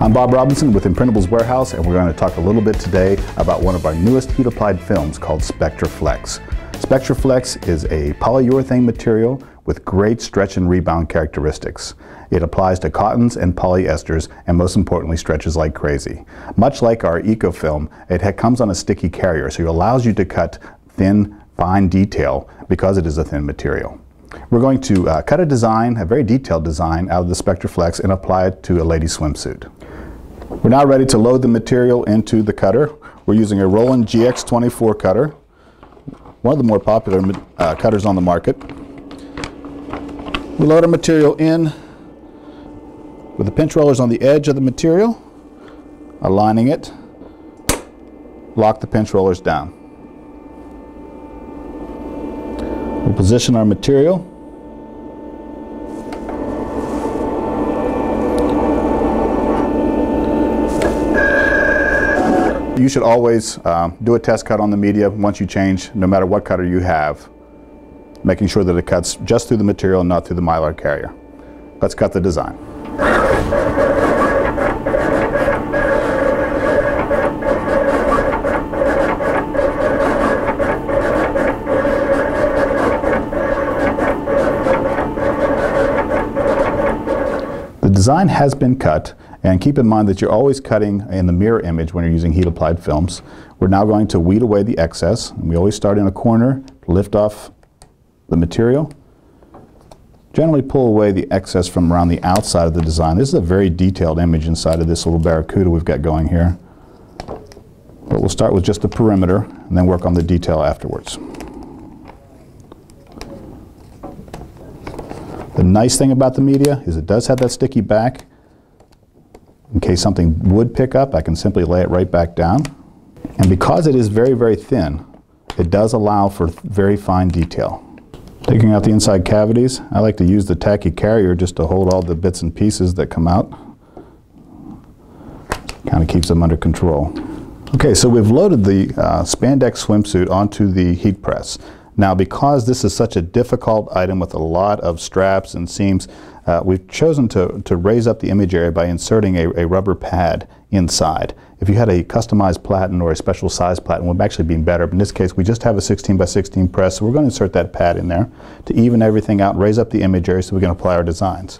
I'm Bob Robinson with Imprintables Warehouse and we're going to talk a little bit today about one of our newest heat applied films called SpectraFlex. SpectraFlex is a polyurethane material with great stretch and rebound characteristics. It applies to cottons and polyesters and most importantly stretches like crazy. Much like our EcoFilm, it comes on a sticky carrier so it allows you to cut thin, fine detail because it is a thin material. We're going to uh, cut a design, a very detailed design, out of the SpectraFlex and apply it to a lady's swimsuit. We're now ready to load the material into the cutter. We're using a Roland GX24 cutter, one of the more popular uh, cutters on the market. We load our material in with the pinch rollers on the edge of the material, aligning it, lock the pinch rollers down. We'll position our material You should always uh, do a test cut on the media once you change, no matter what cutter you have, making sure that it cuts just through the material and not through the mylar carrier. Let's cut the design. The design has been cut and keep in mind that you're always cutting in the mirror image when you're using heat applied films. We're now going to weed away the excess. We always start in a corner, lift off the material. Generally pull away the excess from around the outside of the design. This is a very detailed image inside of this little barracuda we've got going here. But we'll start with just the perimeter and then work on the detail afterwards. The nice thing about the media is it does have that sticky back in case something would pick up, I can simply lay it right back down. And because it is very, very thin, it does allow for very fine detail. Taking out the inside cavities, I like to use the tacky carrier just to hold all the bits and pieces that come out. Kind of keeps them under control. Okay, so we've loaded the uh, spandex swimsuit onto the heat press. Now because this is such a difficult item with a lot of straps and seams, uh, we've chosen to, to raise up the image area by inserting a, a, rubber pad inside. If you had a customized platen or a special size platen, would actually be better. But in this case, we just have a 16 by 16 press, so we're going to insert that pad in there to even everything out, raise up the image area so we can apply our designs.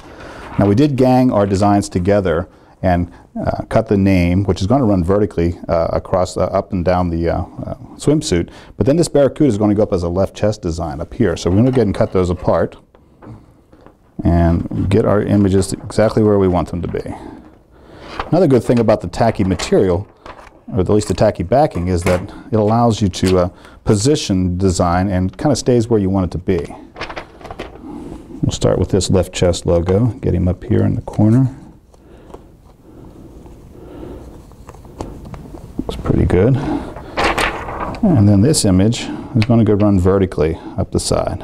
Now we did gang our designs together and uh, cut the name, which is going to run vertically uh, across, uh, up and down the uh, uh, swimsuit. But then this barracuda is going to go up as a left chest design up here. So we're going to go ahead and cut those apart and get our images exactly where we want them to be. Another good thing about the tacky material, or at least the tacky backing, is that it allows you to uh, position design and kind of stays where you want it to be. We'll start with this left chest logo, get him up here in the corner. Pretty good. And then this image is going to go run vertically up the side.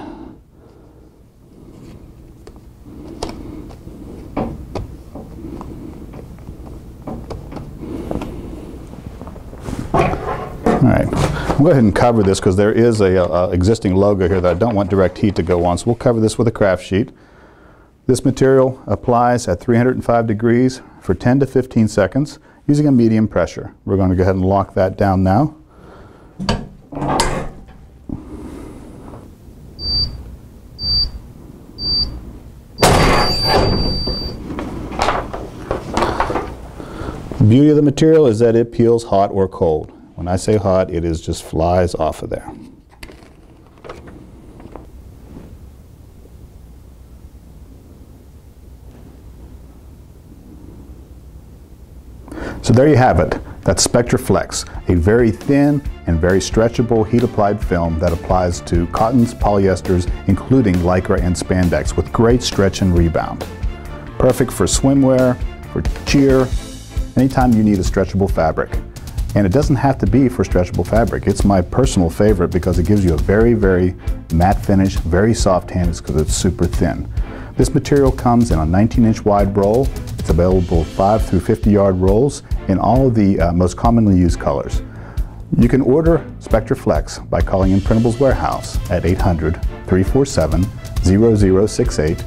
All right, we'll go ahead and cover this because there is a, a, existing logo here that I don't want direct heat to go on. So we'll cover this with a craft sheet. This material applies at 305 degrees for 10 to 15 seconds using a medium pressure. We're going to go ahead and lock that down now. The beauty of the material is that it peels hot or cold. When I say hot, it is just flies off of there. So there you have it. That's SpectraFlex, a very thin and very stretchable heat-applied film that applies to cottons, polyesters, including lycra and spandex with great stretch and rebound. Perfect for swimwear, for cheer, anytime you need a stretchable fabric. And it doesn't have to be for stretchable fabric. It's my personal favorite because it gives you a very, very matte finish, very soft hands because it's super thin. This material comes in a 19 inch wide roll. It's available 5 through 50 yard rolls in all of the uh, most commonly used colors. You can order SpectraFlex by calling Imprintables Warehouse at 800 347 0068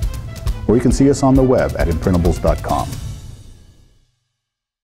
or you can see us on the web at imprintables.com.